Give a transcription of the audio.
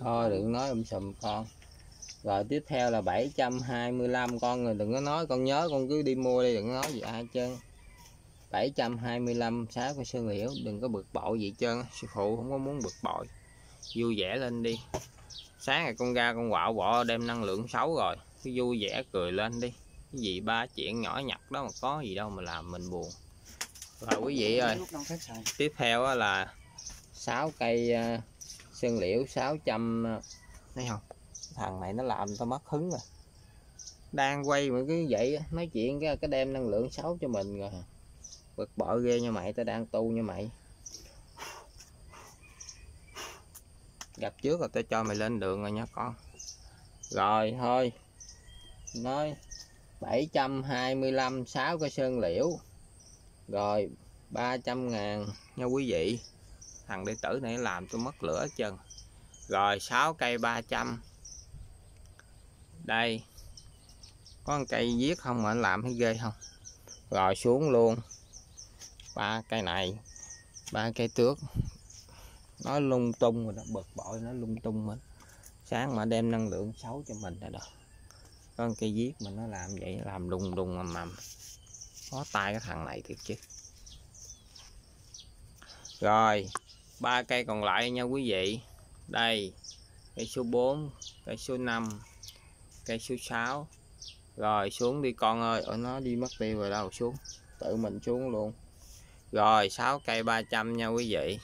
thôi đừng nói um sùm con. Rồi tiếp theo là 725 con rồi đừng có nói con nhớ con cứ đi mua đi đừng có nói gì ai trơn. 725 sáu con sơn liễu đừng có bực bội gì trơn sư phụ không có muốn bực bội. Vui vẻ lên đi. Sáng ngày con ra con quạo quọ đem năng lượng xấu rồi. Cứ vui vẻ cười lên đi. Cái gì ba chuyện nhỏ nhặt đó mà có gì đâu mà làm mình buồn. Rồi quý vị ơi tiếp theo á là 6 cây ờ, sơn liễu 600 ờ, thấy không? Thằng này nó làm tao mất hứng rồi. Đang quay mà cứ vậy nói chuyện cái cái đem năng lượng xấu cho mình rồi. Bực bội ghê như mày, tao đang tu như mày. Gặp trước rồi tao cho mày lên đường rồi nha con. Rồi, thôi. Nói 725 6 cái sơn liễu. Rồi 300 ngàn nha quý vị thằng đệ tử này làm tôi mất lửa chân, rồi 6 cây 300 đây. Có một cây viết không mà anh làm thấy ghê không? Rồi xuống luôn. Ba cây này ba cây tước. Nó lung tung rồi nó bực bội nó lung tung mình sáng mà đem năng lượng xấu cho mình rồi đó. Con cây viết mà nó làm vậy làm đùng đùng mầm mầm có tay cái thằng này thiệt chứ. Rồi ba cây còn lại nha quý vị. Đây, cây số 4 cây số 5 cây số 6 rồi, xuống đi con ơi. Ở nó đi mất tiêu rồi đâu, xuống, tự mình xuống luôn. Rồi 6 cây 300 nha quý vị.